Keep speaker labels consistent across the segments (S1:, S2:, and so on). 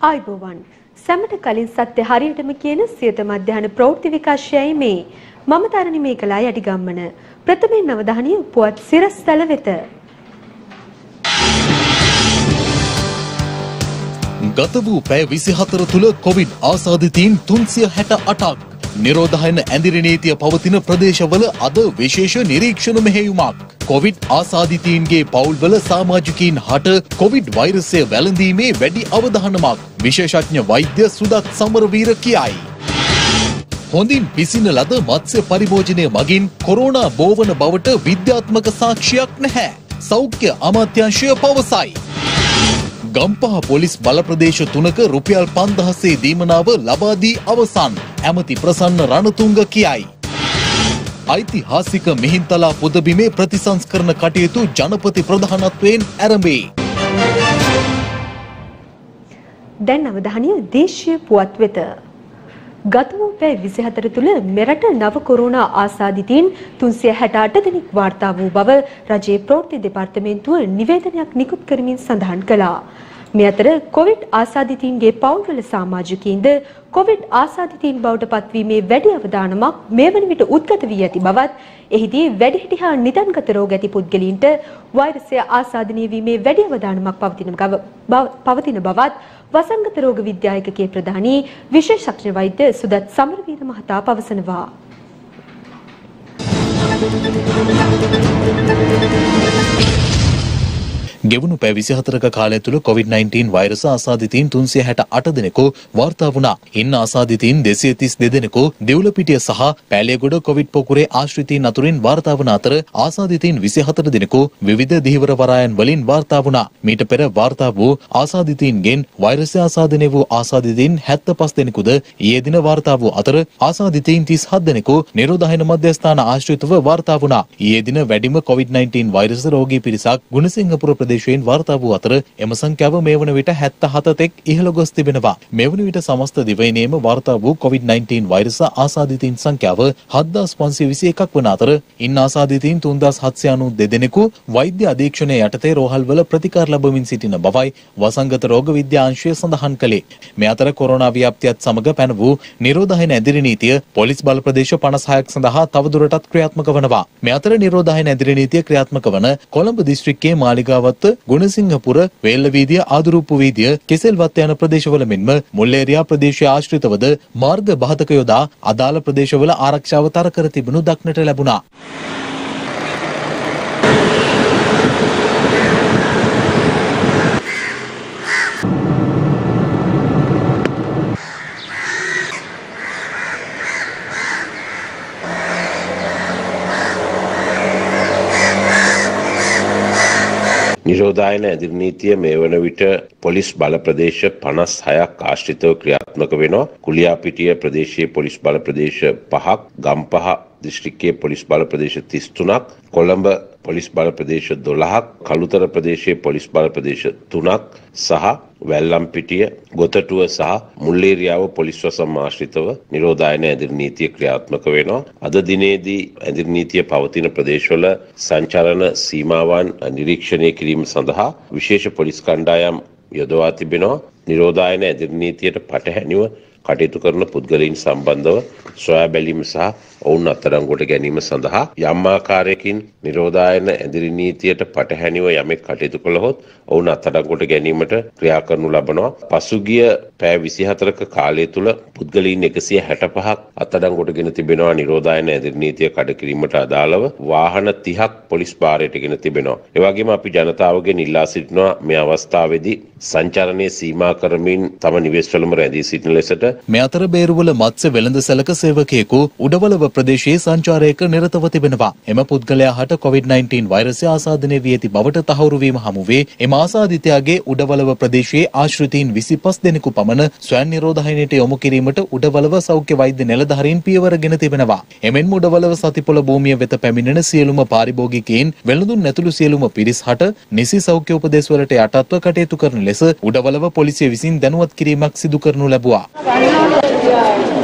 S1: ආයිබෝවන් සැමට කලින් සත්‍ය හරියටම කියන සියත මධ්‍යහන ප්‍රවෘත්ති විකාශයයි මේ. මම තරණි මේකලා යටිගම්මන ප්‍රථමයෙන් අවධානය පුවත් සිරස්තල වෙත.
S2: ගත වූ පැය 24 තුළ කොවිඩ් ආසාදිතයින් 368ක් නිරෝධායන ඇඳිරි නීතිය පවතින ප්‍රදේශවල අද විශේෂ නිරීක්ෂණ මෙහෙයුමක් කොවිඩ් ආසාදිතයින්ගේ පවුල්වල සමාජිකයින් හට කොවිඩ් වෛරසය වැළඳීමේ වැඩි අවධානමක් විශේෂඥ වෛද්‍ය සුදත් සමරවීර කියයි. හොඳින් පිසින ලද මත්ස්‍ය පරිභෝජනය මගින් කොරෝනා බෝවන බවට විද්‍යාත්මක සාක්ෂියක් නැහැ. සෞඛ්‍ය අමාත්‍යංශය පවසයි. ගම්පහ පොලිස් බලප්‍රදේශ තුනක රුපියල් පන්දහසේ දීමනාව ලබාදී අවසන් ඇමති ප්‍රසන්න රණතුංග කියයි. ඓතිහාසික මිහින්තලා පුදබිමේ ප්‍රතිසංස්කරණ කටයුතු ජනපති ප්‍රධානත්වයෙන් ඇරඹේ.
S1: දැන් අවධානය දේශීය පුවත් වෙත ගත වූ පැය 24 තුළ මෙරට නව කොරෝනා ආසාදිතයින් 368 දෙනෙක් වාර්තා වූ බව රජයේ ප්‍රවෘත්ති දෙපාර්තමේන්තුව නිවේදනයක් නිකුත් කරමින් සඳහන් කළා. මේ අතර කොවිඩ් ආසාදිතයින්ගේ පවුල්වල සමාජිකයින්ද කොවිඩ් ආසාදිතයින් බවට පත්වීමේ වැඩි අවධානමක් මේ වන විට උද්ගත වී ඇති බවත් එහිදී වැඩිහිටි හා නිදන්ගත රෝග ඇති පුද්ගලයින්ට වෛරසය ආසාදනය වීමේ වැඩි අවධානමක් පවතින පවතින බවත් වසංගත රෝග විද්‍යායකකේ ප්‍රධානී විශේෂඥ වෛද්‍ය සුදත් සමරවීර මහතා පවසනවා.
S2: ගෙවුණු පැය 24ක කාලය තුළ COVID-19 වෛරස ආසාදිතයින් 368 දෙනෙකු වාර්තා වුණා. ඉන් ආසාදිතයින් 232 දෙනෙකු දෙව්ලපිටිය සහ පෑලියගොඩ කොවිඩ් පොකුරේ ආශ්‍රිතයින් අතුරින් වාර්තා වන අතර ආසාදිතයින් 24 දෙනෙකු විවිධ දිහිවර වරායන් වලින් වාර්තා වුණා. මීට පෙර වාර්තා වූ ආසාදිතයින්ගෙන් වෛරසය ආසාදනය වූ ආසාදිතයින් 75 දෙනෙකුද ඊයේ දින වාර්තා වූ අතර ආසාදිතයින් 37 දෙනෙකු නිරෝධායන මධ්‍යස්ථාන ආශ්‍රිතව වාර්තා වුණා. ඊයේ දින වැඩිම COVID-19 වෛරස රෝගී පිරිසක් ගුණසිංහපුර ප්‍රදේශ ප්‍රදේශයෙන් වාර්තා වූ අතර එම සංඛ්‍යාව මේ වන විට 77 තෙක් ඉහළ ගොස් තිබෙනවා. මේ වන විට සමස්ත දිවයිනේම වාර්තා වූ COVID-19 වෛරස ආසාදිතයින් සංඛ්‍යාව 7521ක් වන අතර ඉන් ආසාදිතයින් 3792 දෙනෙකු වෛද්‍ය අධීක්ෂණය යටතේ රෝහල්වල ප්‍රතිකාර ලැබමින් සිටින බවයි වසංගත රෝග විද්‍යාංශය සඳහන් කළේ. මේ අතර කොරෝනා ව්‍යාප්තියත් සමග පැන වූ නිරෝධායන ඇදිරි නීතිය පොලිස් බල ප්‍රදේශ 56ක් සඳහා තවදුරටත් ක්‍රියාත්මක වනවා. මේ අතර නිරෝධායන ඇදිරි නීතිය ක්‍රියාත්මක වන කොළඹ දිස්ත්‍රික්කයේ මාලිගාවත් වත්ත ගුණසිංහපුර වේල්ල වීදිය ආදුරුප්පු වීදිය කෙසෙල්වත්ත යන ප්‍රදේශවල මෙන්ම මුල්ලේරියා ප්‍රදේශය ආශ්‍රිතවද මාර්ග බහතක යොදා අදාළ ප්‍රදේශවල ආරක්ෂාව තර කර තිබුණු දක්නට ලැබුණා.
S3: නිරෝධායන ඇදිරි නීතිය මේ වන විට පොලිස් බල ප්‍රදේශ 56ක් ආශ්‍රිතව ක්‍රියාත්මක වෙනවා. කුලියාපිටිය ප්‍රදේශයේ පොලිස් බල ප්‍රදේශ 5ක්, ගම්පහ දිස්ත්‍රික්කයේ පොලිස් බල ප්‍රදේශ 33ක්, කොළඹ පොලිස් බල ප්‍රදේශ 12ක්, කළුතර ප්‍රදේශයේ පොලිස් බල ප්‍රදේශ 3ක් සහ වැල්ලම්පිටිය, ගොතටුව සහ මුල්ලේරියාව පොලිස් වසම් ආශ්‍රිතව නිරෝධායන ඇදිරි නීතිය ක්‍රියාත්මක වෙනවා. අද දිනේදී ඇදිරි නීතිය පවතින ප්‍රදේශවල සංචලන සීමාවන් නිරීක්ෂණය කිරීම සඳහා විශේෂ පොලිස් කණ්ඩායම් යොදවා තිබෙනවා. නිරෝධායන ඇදිරි නීතියට පටහැනිව කටයුතු කරන පුද්ගලයින් සම්බන්ධව සොයා බැලීම සහ ඔවුන් අත්අඩංගුවට ගැනීම සඳහා යම් ආකාරයකින් නිරෝධායන ඇදිරි නීතියට පටහැනිව යමෙක් කටයුතු කළහොත් ඔවුන් අත්අඩංගුවට ගැනීමට ක්‍රියා කරනු ලබනවා. පසුගිය පැය 24ක කාලය තුල පුද්ගලයින් 165ක් අත්අඩංගුවට ගෙන තිබෙනවා නිරෝධායන ඇදිරි නීතිය කඩකිරීමට අදාළව වාහන 30ක් පොලිස් භාරයට ගෙන තිබෙනවා. ඒ වගේම අපි ජනතාවගෙන් ඉල්ලා සිටිනවා මේ අවස්ථාවේදී සංචාරණය සීමා කරමින් තම නිවෙස්වලම රැඳී සිටින ලෙසට
S2: මේ අතර බේරුවල මත්ස්‍ය වෙළඳ සැලක සේවකයෙකු උඩවලව ප්‍රදේශයේ සංචාරයක නිරතව තිබෙනවා. එම පුද්ගලයා හට COVID-19 වෛරසය ආසාදනය වී ඇති බවට තහවුරු වීම හමුවේ එම ආසාදිතයාගේ උඩවලව ප්‍රදේශයේ ආශ්‍රිතීන් 25 දෙනෙකු පමණ ස්වයං නිරෝධායනයට යොමු කිරීමට උඩවලව සෞඛ්‍ය වෛද්‍ය නිලධාරීන් පියවරගෙන තිබෙනවා. එමෙන්ම උඩවලව සතිපොළ භූමිය වෙත පැමිණෙන සියලුම පාරිභෝගිකයින් වෙළඳුන් නැතුළු සියලුම පිරිස් හට නිසි සෞඛ්‍ය උපදෙස්වලට යටත්ව කටයුතු කරන ලෙස උඩවලව පොලිසිය විසින් දැනුවත් කිරීමක් සිදු කරනු ලැබුවා. Yeah.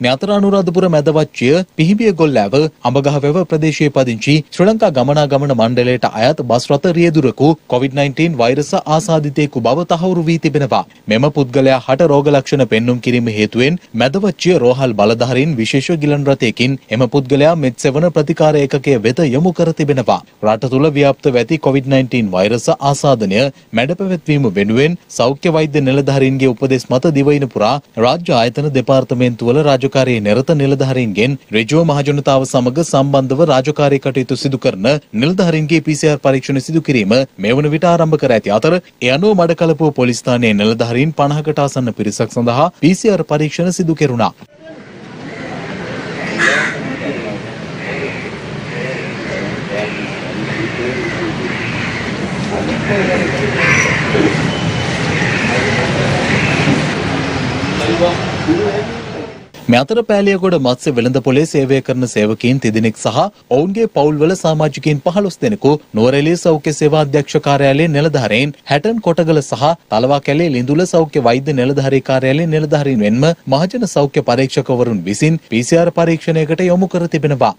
S2: මේ අතර අනුරාධපුර මැදවච්චිය පිහිබිය ගොල්ලෑව අඹගහවැව ප්‍රදේශයේ පදිංචි ශ්‍රී ලංකා ගමනාගමන මණ්ඩලයට අයත් බස් රථ රියදුරකු COVID-19 වෛරස ආසාදිතයෙකු බව තහවුරු වී තිබෙනවා. මෙම පුද්ගලයා හට රෝග ලක්ෂණ පෙන්눔 කිරීම හේතුවෙන් මැදවච්චිය රෝහල් බලධාරීන් විශේෂ ගිලන් රථයකින් එම පුද්ගලයා මෙත් සෙවන ප්‍රතිකාර ඒකකය වෙත යොමු කර තිබෙනවා. රට තුළ ව්‍යාප්තව ඇති COVID-19 වෛරස ආසාදනය මැඩ පැවැත්වීම වෙනුවෙන් සෞඛ්‍ය වෛද්‍ය නිලධාරීන්ගේ උපදෙස් මත දිවයින පුරා රාජ්‍ය ආයතන දෙපාර්තමේන්තුවල රාජ රාජකාරී නිරත නිලධාරීන්ගෙන් ඍජුව මහජනතාව සමග සම්බන්ධව රාජකාරී කටයුතු සිදු කරන නිලධාරීන්ගේ PCR පරීක්ෂණ සිදු කිරීම මේ වන විට ආරම්භ කර ඇති අතර ඒ අනුව මඩකලපුව පොලිස් ස්ථානයේ නිලධාරීන් 50කට ආසන්න පිරිසක් සඳහා PCR පරීක්ෂණ සිදු කෙරුණා. මේ අතර පෑලියගොඩ මත්ස්‍ය වෙළඳපොලේ සේවය කරන සේවකීන් තිදෙනෙක් සහ ඔවුන්ගේ පවුල්වල සමාජිකයින් 15 දෙනෙකු නුවරඑළිය සෞඛ්‍ය සේවා අධ්‍යක්ෂ කාර්යාලයේ නිලධාරීන් හැටන් කොටගල සහ තලවා කැලේ ලිඳුල සෞඛ්‍ය වෛද්‍ය නිලධාරී කාර්යාලයේ නිලධාරීන් වෙන්ම මහජන සෞඛ්‍ය පරීක්ෂකවරුන් විසින් PCR පරීක්ෂණයකට යොමු කර තිබෙනවා.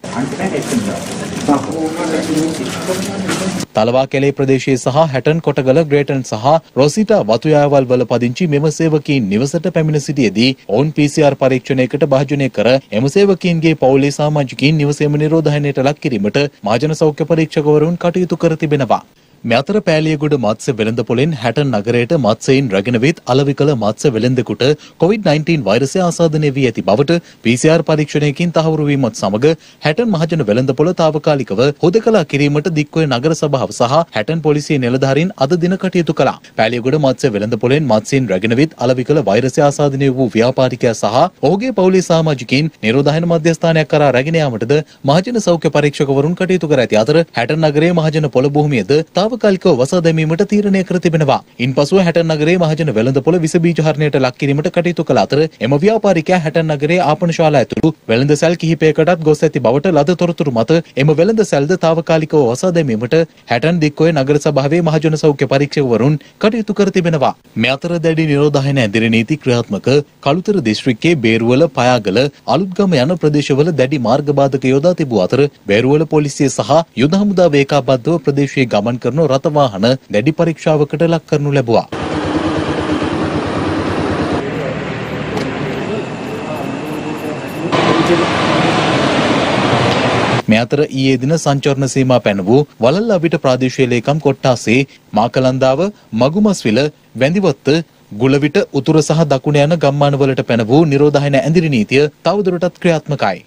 S2: තලවා කැලේ ප්‍රදේශයේ සහ හැටන් කොටගල ග්‍රේටන් සහ රොසිටා වතුයාවල් වල පදිංචි මෙම සේවකීන් නිවසට පැමිණ සිටියේදී ඔවුන් PCR පරීක්ෂණයකට භාජනය කර එම සේවකීන්ගේ පවුලේ සමාජිකයින් නිවසේම නිරෝධායනයට ලක් කිරීමට මහජන සෞඛ්‍ය පරීක්ෂකවරුන් කටයුතු කර තිබෙනවා. මේ අතර පෑලියගොඩ මත්ස්‍ය වෙළඳ පොලෙන් හැටන් නගරයට මත්ස්‍යයින් රැගෙන විත් අලෙවි කළ මත්ස්‍ය වෙළෙන්දෙකුට COVID-19 වෛරසය ආසාදනය වී ඇති බවට PCR පරීක්ෂණයකින් තහවුරු වීමත් සමග හැටන් මහජන වෙළඳ පොළ తాවකාලිකව හුදකලා කිරීමට දික්කොය නගර සභාව සහ හැටන් පොලිසිය නිලධාරීන් අද දින කටයුතු කළා. පෑලියගොඩ මත්ස්‍ය වෙළඳ පොලෙන් මත්ස්‍යයින් රැගෙන විත් අලෙවි කළ වෛරසය ආසාදනය වූ ව්‍යාපාරිකයා සහ ඔහුගේ පවුලේ සමාජිකයින් නිරෝධායන මධ්‍යස්ථානයක් කරා රැගෙන යාමටද මහජන සෞඛ්‍ය පරීක්ෂකවරුන් කටයුතු කර ඇති අතර හැටන් නගරයේ මහජන පොළ භූමියද తాවකාලිකව වසා දැමීමට තීරණය කර තිබෙනවා. ඉන්පසුව හැටන් නගරයේ මහජන වෙළඳපොළ විස බීජ හරණයට ලක් කිරීමට කටයුතු කළ අතර එම ව්‍යාපාරිකයා හැටන් නගරයේ ආපන ශාලා ඇතුළු වෙළඳ සැල් කිහිපයකටත් ගොස් ඇති බවට ලද තොරතුරු මත එම වෙළඳ සැල්ද తాවකාලිකව වසා දැමීමට හැටන් දික්කොය නගර සභාවේ මහජන සෞඛ්‍ය පරීක්ෂකවරුන් කටයුතු කර තිබෙනවා. මේ අතර දැඩි නිරෝධායන ඇදිරි නීති ක්‍රියාත්මක කළුතර දිස්ත්‍රික්කයේ බේරුවල පයාගල අලුත්ගම යන ප්‍රදේශවල දැඩි මාර්ග බාධක යොදා තිබූ අතර බේරුවල පොලිසිය සහ යුද හමුදා වේකාබද්ධව ප්‍රදේශයේ ගමන් කරන රථ වාහන දැඩි පරීක්ෂාවකට ලක් කරනු ලැබුවා. මේ අතර ඊයේ දින සංචරණ සීමා පැන වූ වලල්ලාවිට ප්‍රාදේශීය ලේකම් කොට්ටාසේ මාකලන්දාව මගුමස්විල වැඳිවත්ත ගුලවිට උතුර සහ දකුණ යන ගම්මානවලට පැන වූ නිරෝධායන ඇඳිරි නීතිය තවදුරටත් ක්‍රියාත්මකයි.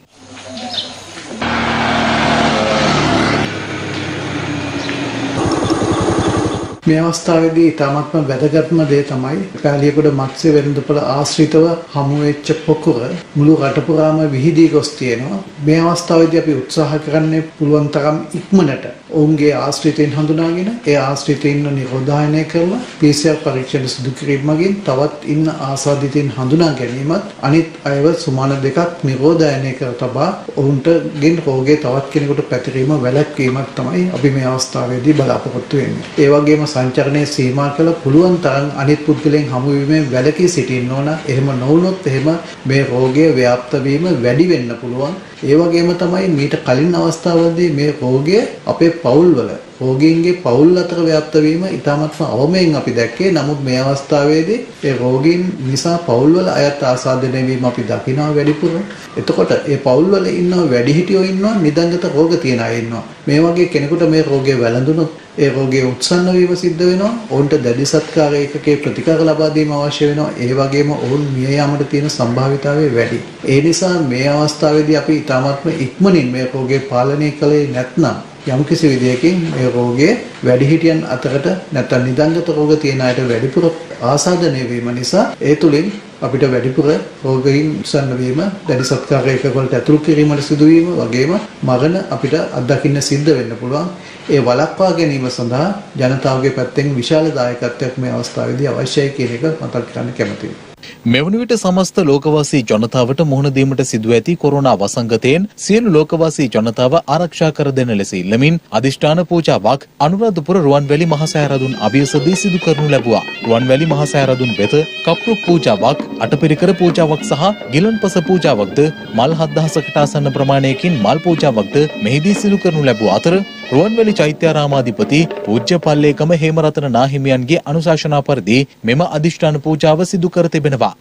S4: මේ අවස්ථාවේදී ඉතාමත්ම වැදගත්ම දේ තමයි පැලියකොඩ මත්ස්‍ය වෙළඳපොළ ආශ්‍රිතව හමු වෙච්ච පොකුර මුළු රට පුරාම විහිදී ගොස් තියෙනවා. මේ අවස්ථාවේදී අපි උත්සාහ කරන්නේ පුළුවන් තරම් ඉක්මනට ඔවුන්ගේ ආශ්‍රිතයින් හඳුනාගෙන ඒ ආශ්‍රිතයින්ව නිරෝධායනය කරලා PCR පරීක්ෂණ සිදු කිරීම මගින් තවත් ඉන්න ආසාදිතයින් හඳුනා ගැනීමත් අනිත් අයව සුමාන දෙකක් නිරෝධායනය කර තබා ඔවුන්ට ගෙන් රෝගය තවත් කෙනෙකුට පැතිරීම වැළැක්වීමක් තමයි අපි මේ අවස්ථාවේදී බලාපොරොත්තු වෙන්නේ. ඒ වගේම සංචරණය සීමා කළ පුළුවන් තරම් අනිත් පුද්ගලයන් හමු වීමෙන් වැළකී සිටින්න ඕන. එහෙම නොවුනොත් එහෙම මේ රෝගය ව්‍යාප්ත වීම වැඩි වෙන්න පුළුවන්. ඒ වගේම තමයි මීට කලින් අවස්ථාවලදී මේ රෝගය අපේ පවුල්වල රෝගීන්ගේ පවුල් අතර ව්‍යාප්ත වීම ඉතාමත්ම අවමයෙන් අපි දැක්කේ. නමුත් මේ අවස්ථාවේදී ඒ රෝගීන් නිසා පවුල්වල අයත් ආසාදනය වීම අපි දකිනවා වැඩිපුර. එතකොට ඒ පවුල්වල ඉන්න වැඩිහිටියෝ ඉන්නවා නිදංගත රෝග තියෙන අය ඉන්නවා. මේ වගේ කෙනෙකුට මේ රෝගය වැළඳුනොත් ඒ රෝගයේ උත්සන්න වීම සිද්ධ වෙනවා. ඔවුන්ට දැඩි සත්කාර ඒකකේ ප්‍රතිකාර ලබා දීම අවශ්‍ය වෙනවා. ඒ වගේම ඔවුන් මිය යාමට තියෙන සම්භාවිතාවය වැඩි. ඒ නිසා මේ අවස්ථාවේදී අපි ඉතාමත්ම ඉක්මනින් මේ රෝගය පාලනය කළේ නැත්නම් යම්කිසි විදියකින් මේ රෝගය වැඩිහිටියන් අතරට නැත්නම් නිදන්ගත රෝග තියෙන අයට වැඩිපුර ආසාදනය වීම නිසා ඒ තුලින් අපිට වැඩිපුර රෝගීන් උත්සන්න වීම දැඩි සත්කාර ඒකවලට ඇතුළු කිරීමට සිදුවීම වගේම මරණ අපිට අත්දකින්න සිද්ධ වෙන්න පුළුවන්. ඒ වළක්වා ගැනීම සඳහා ජනතාවගේ පැත්තෙන් විශාල දායකත්වයක් මේ අවස්ථාවේදී අවශ්‍යයි කියන එක මතක් කරන්න කැමතියි.
S2: මෙවන විට සමස්ත ලෝකවාසී ජනතාවට මුහුණ දීමට සිදුව ඇති කොරෝනා වසංගතයෙන් සියලු ලෝකවාසී ජනතාව ආරක්ෂා කර දෙන ලෙස ඉල්ලමින් අධිෂ්ඨාන පූජාවක් අනුරාධපුර රුවන්වැලි මහසෑරදුන් අභියසදී සිදු කරනු ලැබුවා. රුවන්වැලි මහසෑරදුන් වෙත කප්රු පූජාවක්, අටපිරිකර පූජාවක් සහ ගිලන්පස පූජාවක්ද මල් 7000කට ආසන්න ප්‍රමාණයකින් මල් පූජාවක්ද මෙහිදී සිදු කරනු ලැබුව අතර රුවන්වැලි චෛත්‍යාරාමාධිපති පූජ්‍ය පල්ලේකම හේමරතන නාහිමියන්ගේ අනුශාසනා පරිදි මෙම අධිෂ්ඨාන පූජාව සිදු කර තිබෙනවා.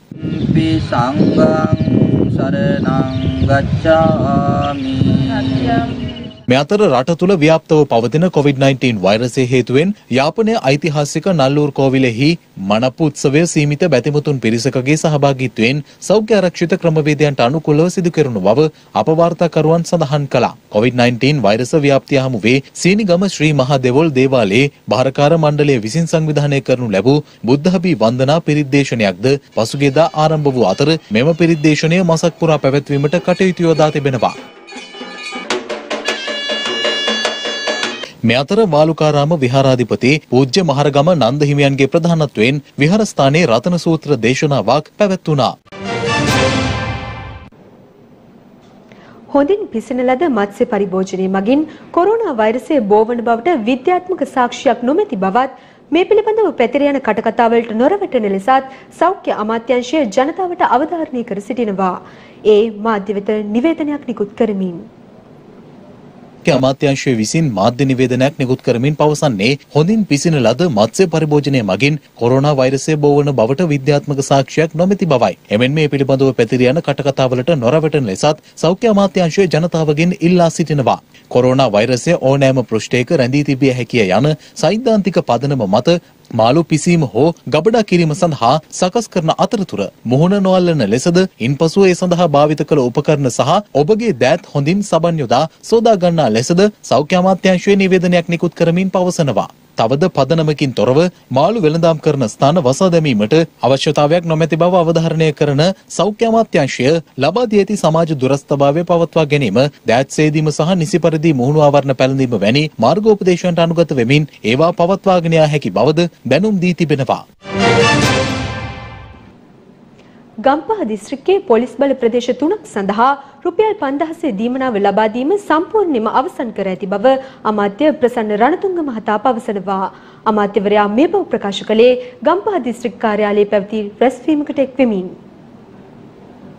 S5: පි සංඝං සරණං ගච්ඡාමි
S2: මේ අතර රට තුළ ව්‍යාප්තව පවතින COVID-19 වෛරසය හේතුවෙන් යාපනය ඓතිහාසික නල්ලූර් කෝවිලෙහි මනප්පු උත්සවය සීමිත බැතිමුතුන් පිරිසකගේ සහභාගීත්වයෙන් සෞඛ්‍ය ආරක්ෂිත ක්‍රමවේදයන්ට අනුකූලව සිදු කෙරුණු බව අපවාර්තාකරුවන් සඳහන් කළා. COVID-19 වෛරස ව්‍යාප්තිය හමුවේ සීනිගම ශ්‍රී මහා දෙවොල් දේවාලයේ භාරකාර මණ්ඩලය විසින් සංවිධානය කරනු ලැබූ බුද්ධහබී වන්දනා පිරිද්දේශනයක්ද පසුගියදා ආරම්භ වූ අතර මෙම පිරිද්දේශනය මසක් පුරා පැවැත්වීමට කටයුතු යොදා තිබෙනවා. මේ අතර වාලුකාරාම විහාරාධිපති පූජ්‍ය මහරගම නන්ද හිමියන්ගේ ප්‍රධානත්වයෙන් විහාරස්ථානයේ රතන සූත්‍ර දේශනාවක් පැවැත්වුණා.
S1: හොඳින් පිසෙන ලද මත්ස්‍ය පරිභෝජනය මගින් කොරෝනා වෛරසය බෝවන බවට විද්‍යාත්මක සාක්ෂියක් නොමැති බවත් මේ පිළිබඳව පැතිර යන කටකතාවලට නොරවටන ලෙසත් සෞඛ්‍ය අමාත්‍යාංශය ජනතාවට අවධාරණය කර සිටිනවා. ඒ මාධ්‍ය වෙත නිවේදනයක් නිකුත් කරමින්
S2: අමාත්‍යංශය විසින් මාධ්‍ය නිවේදනයක් නිකුත් කරමින් පවසන්නේ හොඳින් පිසින ලද මත්ස්‍ය පරිභෝජනය මගින් කොරෝනා වෛරසය බෝවන බවට විද්‍යාත්මක සාක්ෂියක් නොමැති බවයි. එමෙන් මේ පිළිබඳව පැතිර යන කටකතාවලට නොරවටන ලෙසත් සෞඛ්‍ය අමාත්‍යංශය ජනතාවගෙන් ඉල්ලා සිටිනවා. කොරෝනා වෛරසය ඕනෑම පෘෂ්ඨයක රැඳී තිබිය හැකිය යන සෛද්ධාන්තික පදනම මත මාළු පිසීම හෝ ගබඩා කිරීම සඳහා සකස් කරන අතරතුර මුහුණ නොअල්ලන ලෙසද ඉන්පසු ඒ සඳහා භාවිත කළ උපකරණ සහ ඔබගේ දෑත් හොඳින් සබන් යොදා සෝදා ගන්නා ලෙසද සෞඛ්‍ය අමාත්‍යාංශයේ නිවේදනයක් නිකුත් කරමින් පවසනවා. තවද පදනමකින් තොරව මාළු වෙළඳාම් කරන ස්ථාන වසා දැමීමට අවශ්‍යතාවයක් නොමැති බව අවධාරණය කරන සෞඛ්‍ය අමාත්‍යාංශය ලබා දී ඇති සමාජ දුරස්ථභාවය පවත්වා ගැනීම දෑත් සේදීම සහ නිසි පරිදි මුහුණු ආවරණ පැළඳීම වැනි මාර්ගෝපදේශයන්ට අනුගත වෙමින් ඒවා පවත්වාගෙන යා හැකි බවද දැනුම් දී තිබෙනවා.
S1: ගම්පහ දිස්ත්‍රික්කයේ පොලිස් බල ප්‍රදේශ තුනක් සඳහා රුපියල් 5000 දීමනාව ලබා දීම සම්පූර්ණයෙන්ම අවසන් කර ඇති බව අමාත්‍ය ප්‍රසන්න රණතුංග මහතා පවසනවා. අමාත්‍යවරයා මේ බව ප්‍රකාශ කළේ ගම්පහ දිස්ත්‍රික් කාර්යාලයේ පැවති රැස්වීමකට එක්වෙමින්.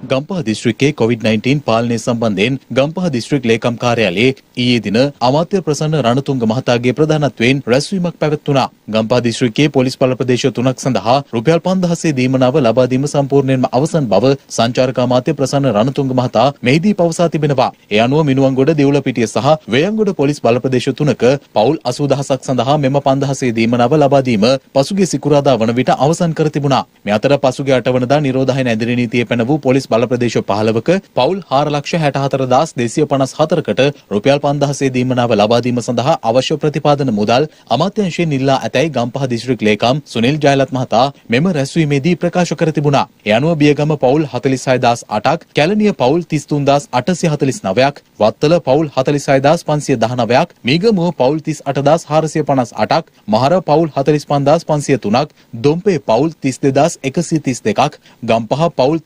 S2: ගම්පහ දිස්ත්‍රික්කයේ COVID-19 පාලනය සම්බන්ධයෙන් ගම්පහ දිස්ත්‍රික් ලේකම් කාර්යාලයේ ඊයේ දින අමාත්‍ය ප්‍රසන්න රණතුංග මහතාගේ ප්‍රධානත්වයෙන් රැස්වීමක් පැවැත්වුණා. ගම්පහ දිස්ත්‍රික්කයේ පොලිස් බල ප්‍රදේශ තුනක් සඳහා රුපියල් 5000 දීමනාව ලබා දීම සම්පූර්ණයෙන්ම අවසන් බව සංචාරක අමාත්‍ය ප්‍රසන්න රණතුංග මහතා මෙහිදී පවසා තිබෙනවා. ඒ අනුව මිනුවන්ගොඩ දෙව්ලපිටිය සහ වේයන්ගොඩ පොලිස් බල ප්‍රදේශ තුනක පවුල් 80000ක් සඳහා මෙම 5000 දීමනාව ලබා දීම පසුගිය සිකුරාදා වන විට අවසන් කර තිබුණා. මේ අතර පසුගිය 8 වනදා නිරෝධායන ඇදිරි නීතිය පැන වූ පොලිස් බල ප්‍රදේශ 15ක පවුල් 464254කට රුපියල් 5000 දීමනාව ලබා දීම සඳහා අවශ්‍ය ප්‍රතිපාදන මුදල් අමාත්‍යාංශයෙන් ඉල්ලා ඇතැයි ගම්පහ දිස්ත්‍රික් ලේකම් සුනිල් ජයලත් මහතා මෙම රැස්වීමේදී ප්‍රකාශ කර තිබුණා. ඒ අනුව බියගම පවුල් 46008ක්, කැලණිය පවුල් 33849ක්, වත්තල පවුල් 46519ක්, මීගමුව පවුල් 38458ක්, මහර පවුල් 45503ක්, දොම්පේ පවුල් 32132ක්, ගම්පහ පවුල්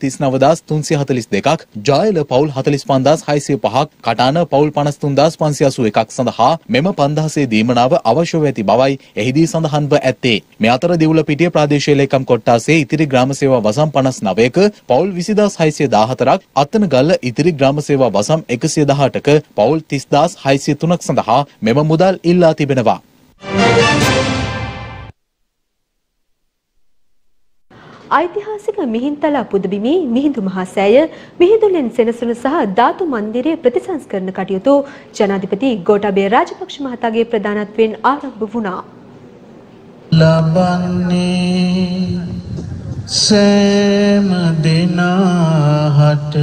S2: 39340 42ක් ජායල පවුල් 45605ක් කටාන පවුල් 53581ක් සඳහා මෙම 5000 දීමනාව අවශ්‍ය ඇති බවයි එහිදී සඳහන්ව ඇත්තේ. මේ අතර දිවුලපිටිය ප්‍රාදේශීය ලේකම් කොට්ටාසේ ඉතිරි ග්‍රාම සේවා වසම් 59ක පවුල් 20614ක් අත්තනගල්ල ඉතිරි ග්‍රාම සේවා වසම් 118ක පවුල් 30603ක් සඳහා මෙම මුදල් ඉල්ලා තිබෙනවා.
S1: ඓතිහාසික මිහින්තලා පුදබිමේ මිහිඳු මහසෑය මිහිඳුලෙන් සෙනසුන සහ ධාතු මන්දිරය ප්‍රතිසංස්කරණ කටයුතු ජනාධිපති ගෝඨාභය රාජපක්ෂ මහතාගේ ප්‍රධානත්වයෙන් ආරම්භ වුණා.
S6: ලබන්නේ සෑම දෙනාහට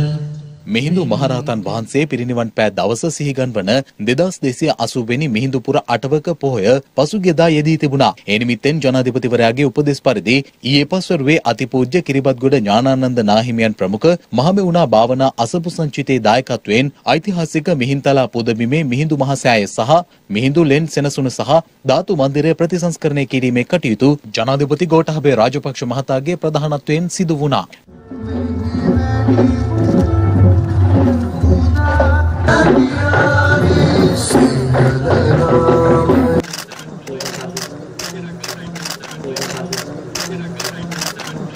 S2: මිහිඳු මහරහතන් වහන්සේ පිරිනිවන් පෑ දවස සිහිගන්වන 2280 වෙනි මිහිඳු පුර අටවක පොහොය පසුගියදා යෙදී තිබුණා. ඒ නිමිත්තෙන් ජනාධිපතිවරයාගේ උපදෙස් පරිදි ඊයේ පස්වරුවේ අතිපූජ්‍ය කිරිබත්ගොඩ ඥානානන්ද නාහිමියන් ප්‍රමුඛ මහමෙවුනා භාවනා අසපු සංචිතේ දායකත්වයෙන් ඓතිහාසික මිහින්තලා පුදබිමේ මිහිඳු මහසෑය සහ මිහිඳු ලෙන් සෙනසුන සහ ධාතු මන්දිරය ප්‍රතිසංස්කරණය කිරීමේ කටයුතු ජනාධිපති ගෝඨාභය රාජපක්ෂ මහතාගේ ප්‍රධානත්වයෙන් සිදු වුණා.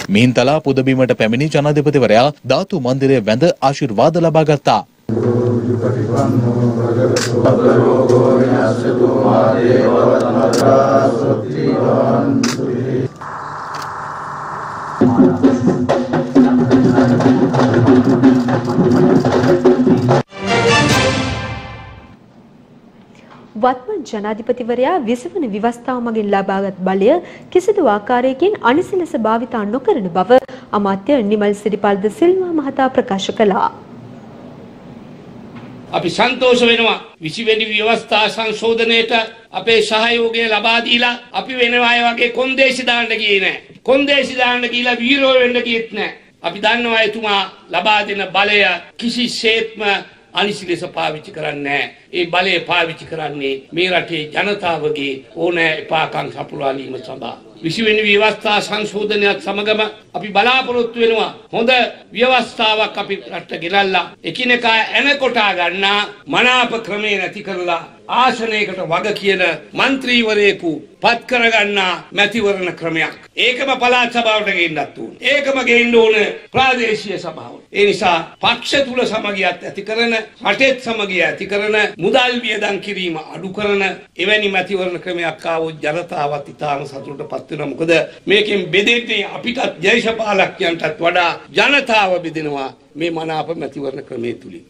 S2: මිහින්තලා පුදබිමට පැමිණි ජනාධිපතිවරයා ධාතු මන්දිරය වැඳ ආශිර්වාද ලබා ගත්තා.
S1: වත්මන් ජනාධිපතිවරයා විසවන විවස්ථාව මගින් ලබාගත් බලය කිසිදු ආකාරයකින් අනිසි ලෙස භාවිතා නොකරන බව අමාත්‍ය නිමල් සිරිපල්ද සිල්වා මහතා ප්‍රකාශ කළා.
S6: අපි සන්තෝෂ වෙනවා විසිවැනි ව්‍යවස්ථා සංශෝධනයට අපේ සහයෝගය ලබා දීලා අපි වෙනවා අය වගේ කොන්දේසි දාන්න ගියේ නෑ. කොන්දේසි දාන්න ගිහිලා වීරෝ වෙන්න ගියෙත් නෑ. අපි දන්නවා එතුමා ලබා දෙන බලය කිසිසේත්ම අනිසි ලෙස පාවිච්චි කරන්නේ ඒ බලය පාවිච්චි කරන්නේ මේ රටේ ජනතාවගේ ඕනෑ එපාකම් සපුරාලීම සඳහා. විසිවෙනි ව්‍යවස්ථා සංශෝධනයක් සමගම අපි බලාපොරොත්තු වෙනවා හොඳ ව්‍යවස්ථාවක් අපි රට ගෙනල්ලා එකිනෙකා ඇන කොටා ගන්නා මනාප ක්‍රමේ නැති කරලා ආසනයකට වග කියන മന്ത്രിවරයෙකු පත් කරගන්නා මැතිවරණ ක්‍රමයක්. ඒකම පළාත් සභාවට ගෙන්නත් ඕන. ඒකම ගෙන්න ඕන ප්‍රාදේශීය සභාවට. ඒ නිසා පක්ෂ තුල සමගියත් ඇති කරන, රටෙත් සමගිය ඇති කරන, මුදල් වියදම් කිරීම අඩු කරන එවැනි මැතිවරණ ක්‍රමයක් ආවොත් ජනතාවත් ඉතාම සතුටටපත් වෙනවා. මොකද මේකෙන් බෙදෙන්නේ අපිටත් දේශපාලකයන්ටත් වඩා ජනතාව බෙදෙනවා මේ මනාප මැතිවරණ ක්‍රමයේ තුලින්.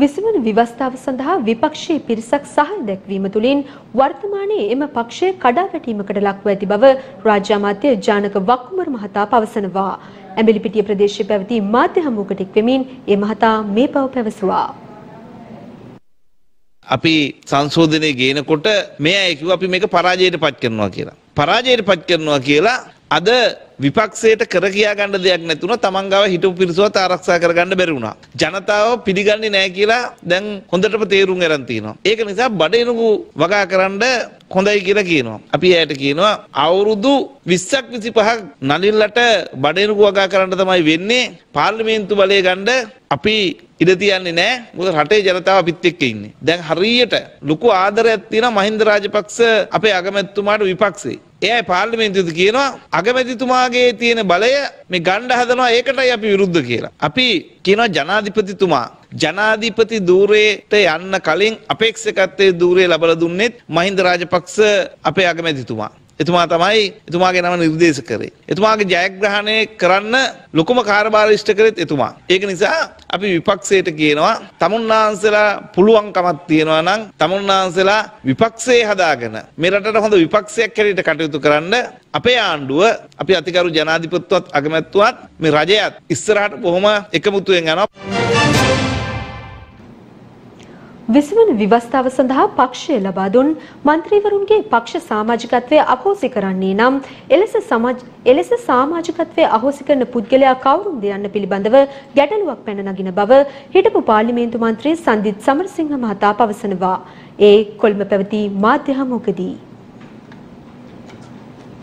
S1: විසවන විවස්ථාව සඳහා විපක්ෂයේ පිරිසක් සහය දැක්වීම තුළින් වර්තමානයේ එම පක්ෂය කඩා වැටීමකට ලක්ව ඇති බව රාජ්‍ය අමාත්‍ය ජානක වක්කුමර මහතා පවසනවා. ඇඹිලිපිටිය ප්‍රදේශයේ පැවති මාධ්‍ය හමුවකට එක් වෙමින් ඒ මහතා මේ බව පැවසුවා.
S7: අපි සංශෝධනය ගේනකොට මේ අය කිව්වා අපි මේක පරාජයට පත් කරනවා කියලා. පරාජයට පත් කරනවා කියලා අද විපක්ෂයට කර කියා ගන්න දෙයක් නැතුණ තමන් ගාව හිටපු පිරිසවත් ආරක්ෂා කරගන්න බැරි වුණා. ජනතාව පිළිගන්නේ නැහැ කියලා දැන් හොඳටම තේරුම් අරන් තිනවා. ඒක නිසා බඩේනුගු වගා කරන්න හොඳයි කියලා කියනවා. අපි ඇයට කියනවා අවුරුදු 20ක් 25ක් නලින්ලට බඩේනුගු වගා කරන්න තමයි වෙන්නේ. පාර්ලිමේන්තු බලය ගන්න අපි ඉඩ තියන්නේ නැහැ. මොකද රටේ ජනතාව අපිත් එක්ක ඉන්නේ. දැන් හරියට ලොකු ආදරයක් තියෙනවා මහින්ද රාජපක්ෂ අපේ අගමැතිතුමාට විපක්ෂේ. එයයි පාර්ලිමේන්තුවේදී කියනවා අගමැතිතුමාගේ තියෙන බලය මේ ගණ්ඩ හදනවා ඒකටයි අපි විරුද්ධ කියලා. අපි කියනවා ජනාධිපතිතුමා ජනාධිපති ධූරයට යන්න කලින් අපේක්ෂකත්වයේ ධූරය ලබලා දුන්නෙත් මහින්ද රාජපක්ෂ අපේ අගමැතිතුමා. එතුමා තමයි එතුමාගේ නම නිර්දේශ කරේ. එතුමාගේ ජයග්‍රහණය කරන්න ලොකුම කාර්යභාර ඉෂ්ට කරෙත් එතුමා. ඒක නිසා අපි විපක්ෂයට කියනවා තමුන්නාන්සලා පුළුවන්කමක් තියෙනවා නම් තමුන්නාන්සලා විපක්ෂයේ හදාගෙන මේ රටට හොඳ විපක්ෂයක් හැටියට කටයුතු කරන්න අපේ ආණ්ඩුව අපි අතිකරු ජනාධිපතිතුවත් අගමැතිතුවත් මේ රජයත් ඉස්සරහට බොහොම එකමුතුවෙන් යනවා.
S1: විසවන විවස්ථාව සඳහා පක්ෂය ලබා දුන් മന്ത്രിවරුන්ගේ පක්ෂ සමාජිකත්වය අහෝසි කරන්නේ නම් එලෙස සමාජ එලෙස සමාජිකත්වය අහෝසි කරන පුද්ගලයා කවුරුන්ද යන්න පිළිබඳව ගැටලුවක් පැන නගින බව හිටපු පාර්ලිමේන්තු මන්ත්‍රී සන්දිත් සමරසිංහ මහතා පවසනවා. ඒ කොළඹ පැවති මාධ්‍ය හමුවකදී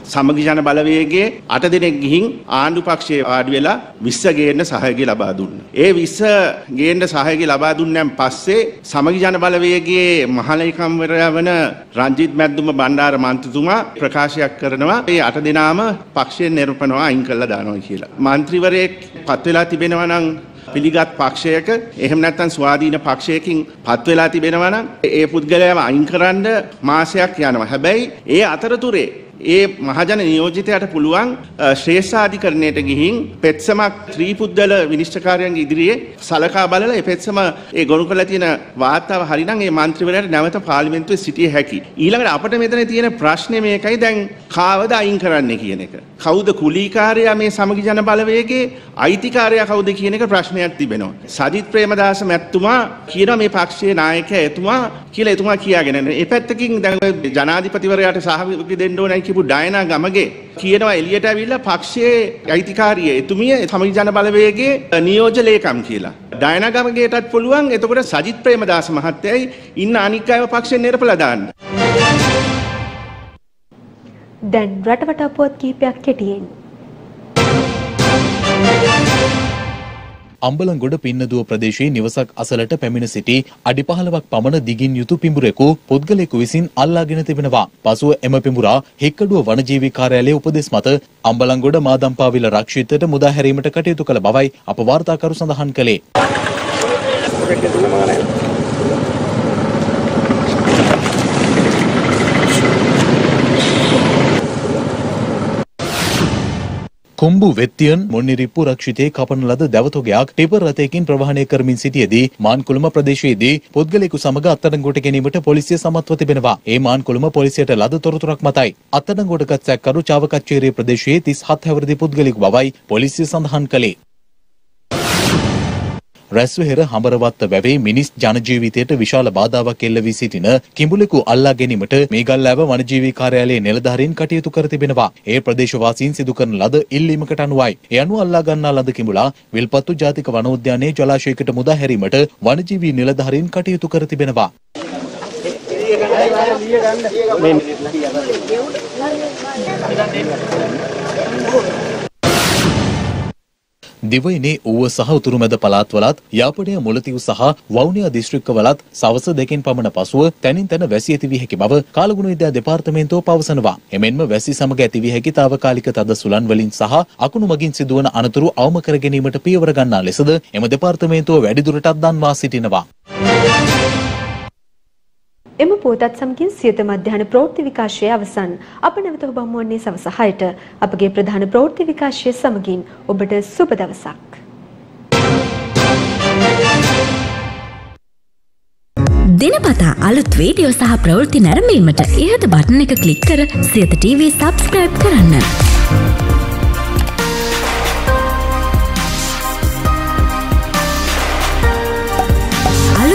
S8: සමගි ජන බලවේගයේ අට දෙනෙක් ගිහින් ආණ්ඩු පක්ෂයේ වාඩි වෙලා 20 ගේන්න සහයෝගය ලබා දුන්නා. ඒ 20 ගේන්න සහයෝගය ලබා දුන්නන් පස්සේ සමගි ජන බලවේගයේ මහලේකම්වරයා වන රංජිත් මැද්දුම බණ්ඩාර මන්ත්‍රීතුමා ප්‍රකාශයක් කරනවා මේ අට දෙනාම පක්ෂයෙන් නිරූපණව අයින් කළා දානවා කියලා. මන්ත්‍රීවරයෙක් පත් වෙලා තිබෙනවා නම් පිළිගත් පක්ෂයක එහෙම නැත්නම් ස්වාධීන පක්ෂයකින් පත් වෙලා තිබෙනවා නම් ඒ පුද්ගලයාව අයින් කරන්න මාසයක් යනවා. හැබැයි ඒ අතරතුරේ ඒ මහජන නියෝජිතයට පුළුවන් ශ්‍රේෂ්ඨාධිකරණයට ගිහින් පෙත්සමක් ත්‍රීපුද්දල විනිශ්චකාරයන්ගේ ඉදිරියේ සලකා බලලා ඒ පෙත්සම ඒ ගොනු කරලා තියෙන වාර්තාව හරිනම් ඒ මන්ත්‍රීවරයාට නැවත පාර්ලිමේන්තුවේ සිටිය හැකි. ඊළඟට අපිට මෙතන තියෙන ප්‍රශ්නේ මේකයි දැන් කාවද අයින් කරන්නේ කියන එක. කවුද කුලීකාරයා මේ සමගි ජන බලවේගයේ අයිතිකාරයා කවුද කියන එක ප්‍රශ්නයක් තිබෙනවා. සජිත් ප්‍රේමදාස මැතිතුමා කියනවා මේ පක්ෂයේ නායකයා එතුමා කියලා එතුමා කියාගෙන ඒ පැත්තකින් දැන් ජනාධිපතිවරයාට සහභාගී දෙන්න ඕනයි කියපු ඩයනා ගමගේ කියනවා එළියට ඇවිල්ලා පක්ෂයේ අයිතිකාරිය එතුමිය සමගි ජන බලවේගයේ නියෝජ්‍ය ලේකම් කියලා. ඩයනා ගමගේටත් පුළුවන් එතකොට සජිත් ප්‍රේමදාස මහත්තයයි ඉන්න අනික් අයව පක්ෂයෙන් නිරපලා දාන්න.
S1: දැන් රටවටා පුවත් කීපයක් කෙටියෙන්.
S2: අම්බලන්ගොඩ පින්නදුව ප්‍රදේශයේ නිවසක් අසලට පැමිණ සිටි අඩි 15ක් පමණ දිගින් යුතු පිඹුරෙකු පුද්ගලයෙකු විසින් අල්ලාගෙන තිබෙනවා. පසුව එම පිඹුරා හෙක්කඩුව වනජීවී කාර්යාලයේ උපදෙස් මත අම්බලන්ගොඩ මාදම්පාවිල රක්ෂිතයට මුදා හැරීමට කටයුතු කළ බවයි අප වාර්තාකරු සඳහන් කළේ. කුම්බු වෙත්තියන් මොන්නිරිප්පු රක්ෂිතයේ කපන ලද දැවතොගයක් ටිපර් රථයකින් ප්‍රවාහනය කරමින් සිටියේදී මාන්කුළුම ප්‍රදේශයේදී පුද්ගලයෙකු සමග අත්අඩංගුවට ගැනීමට පොලිසිය සමත්ව තිබෙනවා. ඒ මාන්කුළුම පොලිසියට ලද තොරතුරක් මතයි. අත්අඩංගුවටගත් සැකකරු චාවකච්චේරිය ප්‍රදේශයේ 37 හැවිරිදි පුද්ගලයෙකු බවයි පොලිසිය සඳහන් කළේ. රැස්වහෙර හඹරවත්ත වැවේ මිනිස් ජනජීවිතයට විශාල බාධාවක් එල්ල වී සිටින කිඹුලෙකු අල්ලා ගැනීමට මේගල්ලාව වනජීවී කාර්යාලයේ නිලධාරීන් කටයුතු කර තිබෙනවා. ඒ ප්‍රදේශවාසීන් සිදු කරන ලද ඉල්ලීමකට අනුවයි. ඒ අනුව අල්ලා ගන්නා ලද කිඹුලා විල්පත්තු ජාතික වනෝද්‍යානයේ ජලාශයකට මුදා හැරීමට වනජීවී නිලධාරීන් කටයුතු කර තිබෙනවා. දිවයිනේ ඌව සහ උතුරුමැද පළාත්වලත් යාපනය මුලතිව් සහ වවුනියා දිස්ත්‍රික්කවලත් සවස දෙකෙන් පමණ පසුව තැනින් තැන වැසි ඇතිවිය හැකි බව කාලගුණ විද්‍යා දෙපාර්තමේන්තුව පවසනවා. එමෙන්ම වැසි සමග ඇතිවිය හැකි తాවකාලික තද සුළං වලින් සහ අකුණු මගින් සිදුවන අනතුරු අවම කර ගැනීමට පියවර ගන්නා ලෙසද එම දෙපාර්තමේන්තුව වැඩිදුරටත් දන්වා සිටිනවා.
S1: එම පුවතත් සමගින් සියත මධ්‍යහන ප්‍රවෘත්ති විකාශය අවසන්. අප නැවත ඔබ හමුවන්නේ සවස 6ට. අපගේ ප්‍රධාන ප්‍රවෘත්ති විකාශය සමගින් ඔබට සුබ දවසක්.
S9: දිනපතා අලුත් වීඩියෝ සහ ප්‍රවෘත්ති නැරඹීමට ඉහත බටන එක ක්ලික් කර සියත TV සබස්ක්‍රයිබ් කරන්න.